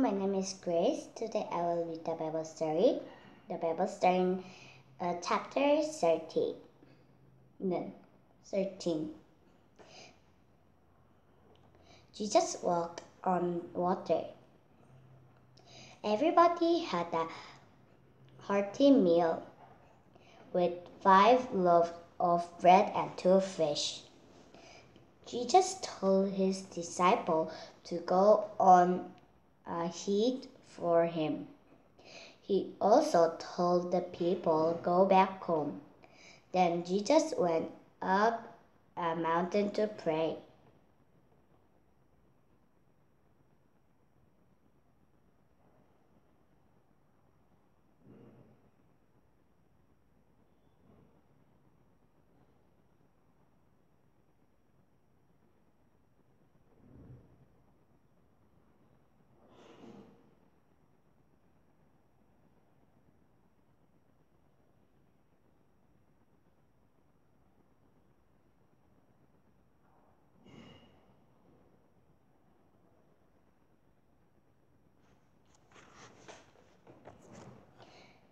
my name is Grace. Today I will read the Bible story. The Bible story in uh, chapter 13. No, 13. Jesus walked on water. Everybody had a hearty meal with five loaves of bread and two fish. Jesus told his disciple to go on ahead for him. He also told the people go back home. Then Jesus went up a mountain to pray.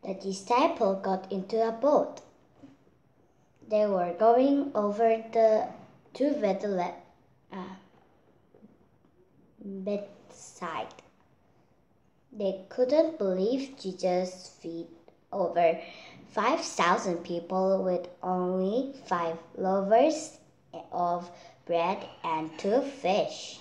The disciple got into a boat. They were going over the to Bethlehem, uh, Bethside. They couldn't believe Jesus fed over 5,000 people with only five loaves of bread and two fish.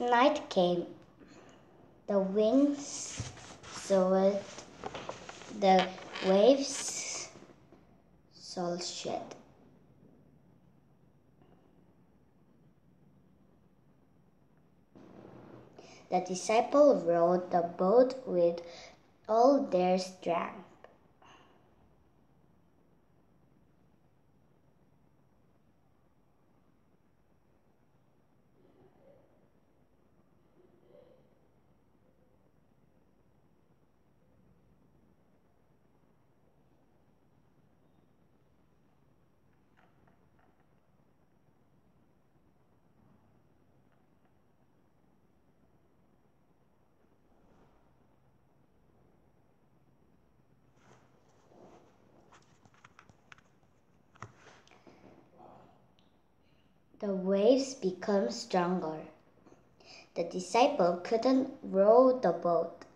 Night came. The winds soared, the waves shed. The disciple rowed the boat with all their strength. The waves become stronger. The disciple couldn't row the boat.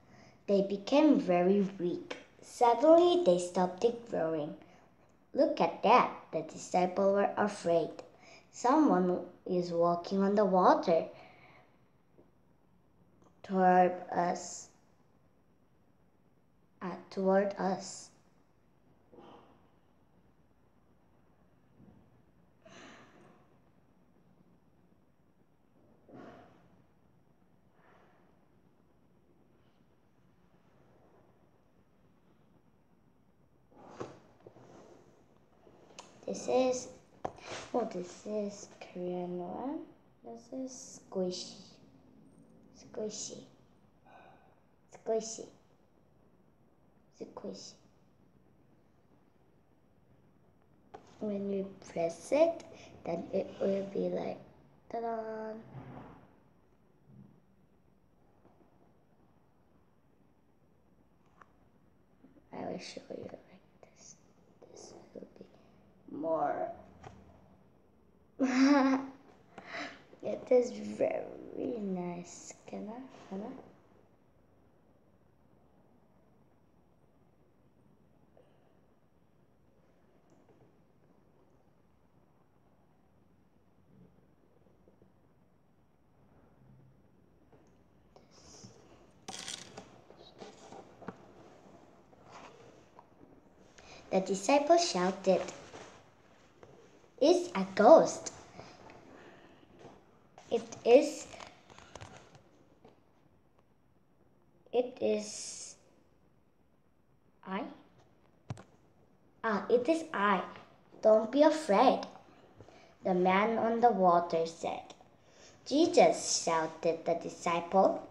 They became very weak. Suddenly they stopped rowing. Look at that, the disciples were afraid. Someone is walking on the water toward us. Uh, toward us. This is, oh, this is Korean one. This is squishy. Squishy. Squishy. Squishy. When you press it, then it will be like, ta-da! I will show you more. it is very nice. Can I? Can I? The disciples shouted, it's a ghost. It is it is I. Ah, it is I. Don't be afraid. The man on the water said. Jesus shouted the disciple.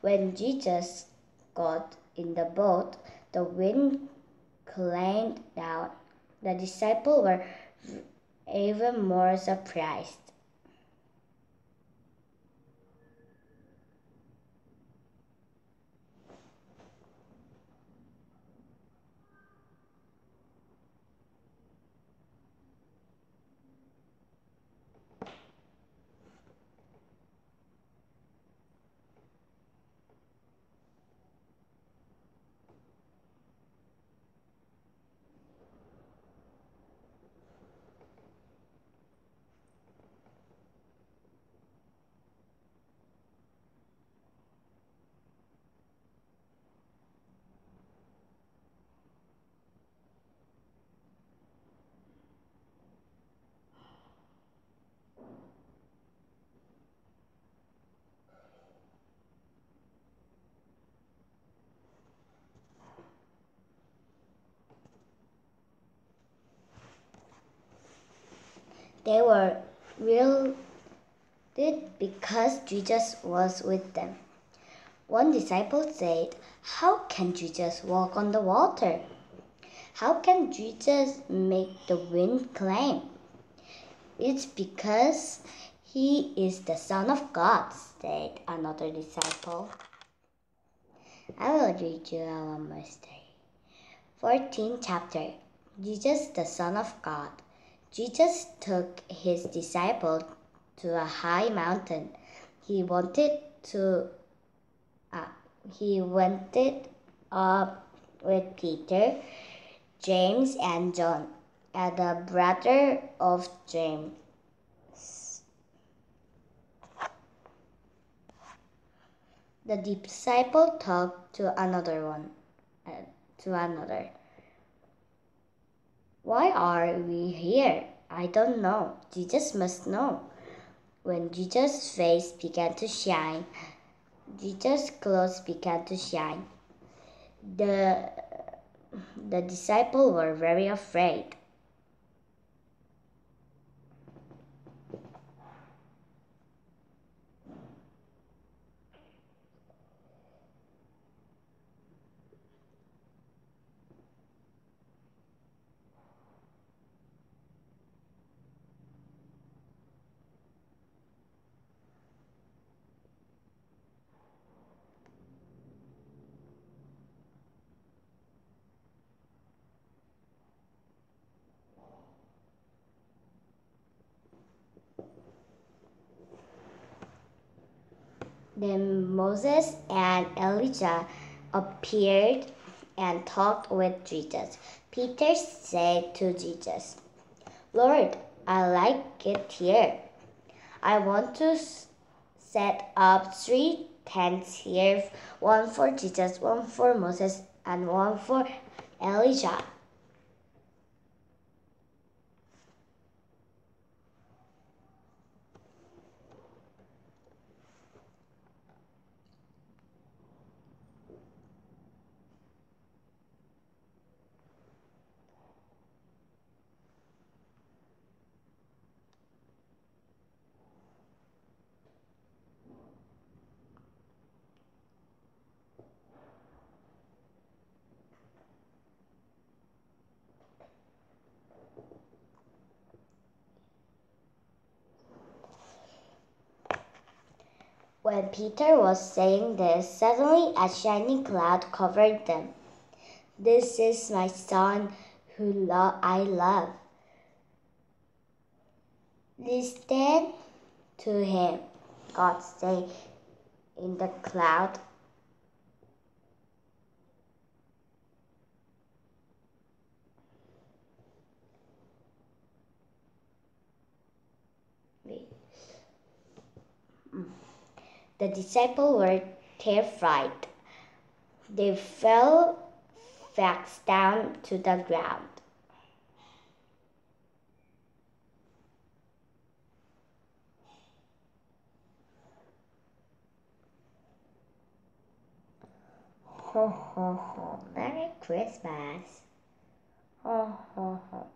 When Jesus got in the boat, the wind calmed down. The disciples were even more surprised. They were thrilled because Jesus was with them. One disciple said, How can Jesus walk on the water? How can Jesus make the wind calm? It's because he is the Son of God, said another disciple. I will read you one more story. 14th chapter Jesus, the Son of God. Jesus took his disciples to a high mountain. He wanted to uh, he went up with Peter, James, and John, and the brother of James. The disciple talked to another one, uh, to another. Why are we here? I don't know. Jesus must know. When Jesus' face began to shine, Jesus' clothes began to shine. The, the disciples were very afraid. Then Moses and Elijah appeared and talked with Jesus. Peter said to Jesus, Lord, I like it here. I want to set up three tents here one for Jesus, one for Moses, and one for Elijah. When Peter was saying this, suddenly a shining cloud covered them. This is my son who lo- I love. Listen to him, God said in the cloud. The disciples were terrified. They fell face down to the ground. Ho ho ho, Merry Christmas. Ho ho ho.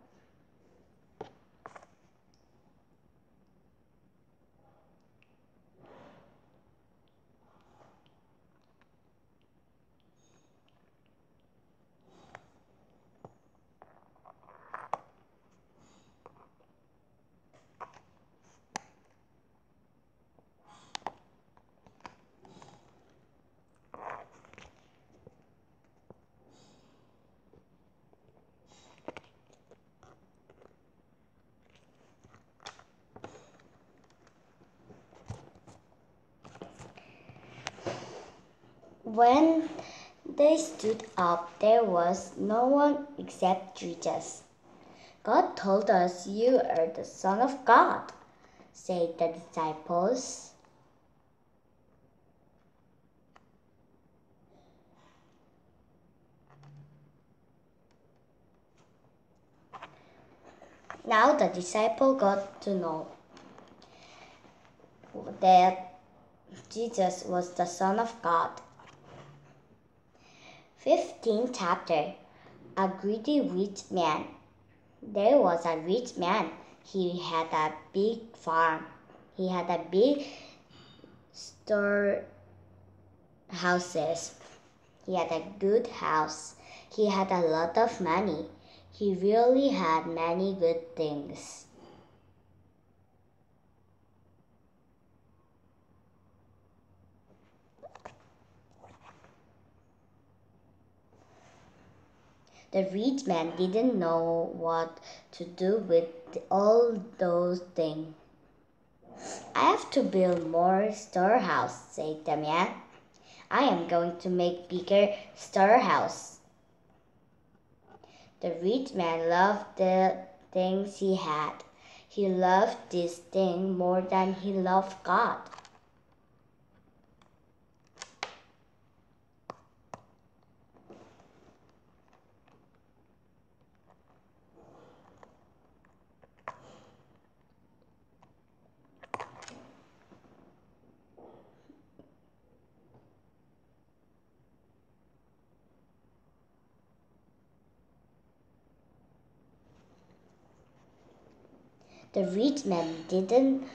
When they stood up, there was no one except Jesus. God told us you are the Son of God, said the disciples. Now the disciple got to know that Jesus was the Son of God. 15th chapter A greedy rich man. There was a rich man. He had a big farm. He had a big store houses. He had a good house. He had a lot of money. He really had many good things. The rich man didn't know what to do with all those things. I have to build more storehouse, said man. I am going to make bigger storehouse. The rich man loved the things he had. He loved this thing more than he loved God. The rich man didn't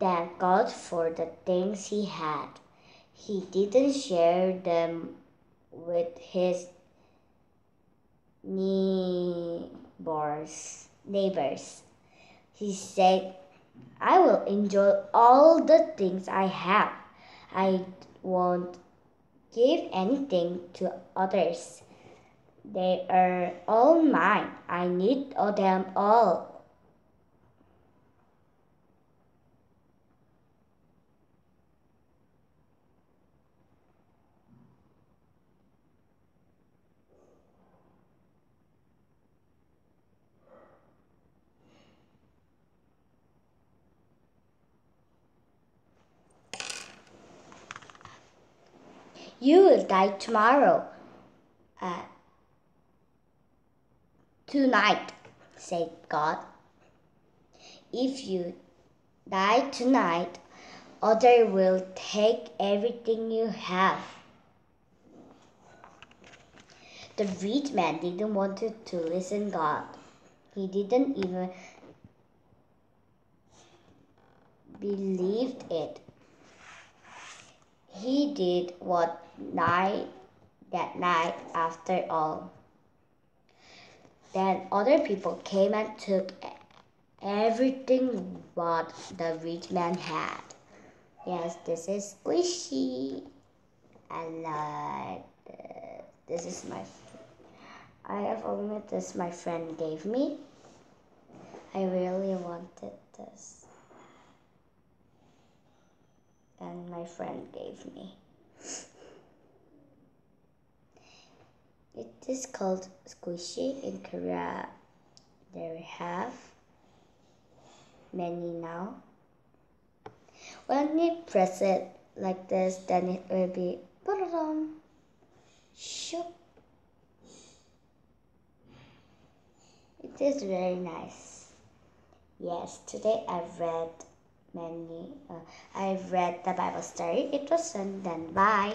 thank God for the things he had. He didn't share them with his neighbors. neighbors. He said, I will enjoy all the things I have. I won't give anything to others. They are all mine. I need them all. You will die tomorrow. Uh, tonight, said God. If you die tonight, other will take everything you have. The rich man didn't want to, to listen God. He didn't even believed it. He did what night that night after all. Then other people came and took everything what the rich man had. Yes, this is squishy. I like this. This is my. I have only this my friend gave me. I really wanted this. And my friend gave me. It is called squishy in Korea. There we have many now. When you press it like this, then it will be shoop. It is very nice. Yes, today I've read many. Uh, I've read the Bible story. It was fun. Then bye.